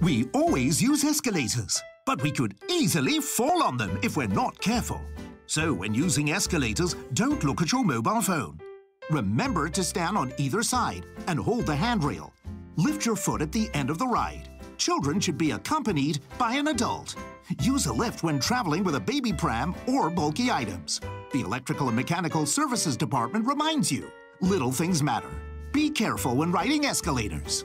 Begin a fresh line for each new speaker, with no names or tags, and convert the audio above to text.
We always use escalators, but we could easily fall on them if we're not careful. So when using escalators, don't look at your mobile phone. Remember to stand on either side and hold the handrail. Lift your foot at the end of the ride. Children should be accompanied by an adult. Use a lift when traveling with a baby pram or bulky items. The Electrical and Mechanical Services Department reminds you, little things matter. Be careful when riding escalators.